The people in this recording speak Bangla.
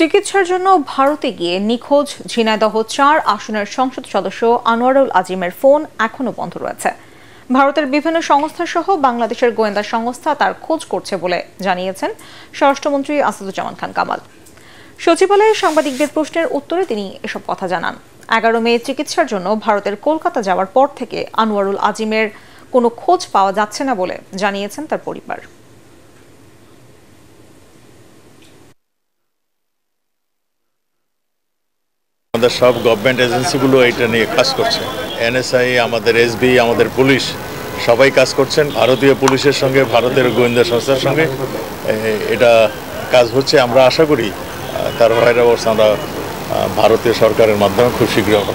চিকিৎসার জন্য ভারতে গিয়ে নিখোঁজ ঝিনাইদহ চার আসনের সংসদ সদস্য আনোয়ারুল আজিমের ফোন এখনও বন্ধ রয়েছে। ভারতের বিভিন্ন সংস্থা সহ বাংলাদেশের গোয়েন্দা সংস্থা তার খোঁজ করছে বলে জানিয়েছেন স্বরাষ্ট্রমন্ত্রী আসাদুজ্জামান খান কামাল। সচিবালয়ে সাংবাদিকদের প্রশ্নের উত্তরে তিনি এসব কথা জানান। এগারো মে চিকিৎসার জন্য ভারতের কলকাতা যাওয়ার পর থেকে আনোয়ারুল আজিমের কোনো খোঁজ পাওয়া যাচ্ছে না বলে জানিয়েছেন তার পরিবার। আমাদের সব গভর্নমেন্ট এজেন্সিগুলো এটা নিয়ে কাজ করছে। এনএসআই আমাদের এসবি আমাদের পুলিশ, সবাই কাজ করছেন। ভারতীয় পুলিশের সঙ্গে, ভারতের গোয়েন্দা সংস্থার সঙ্গে এটা কাজ হচ্ছে। আমরা আশা করি তার বাইরে অবশ্য আমরা ভারতীয় সরকারের মাধ্যমে খুব শীঘ্র আমরা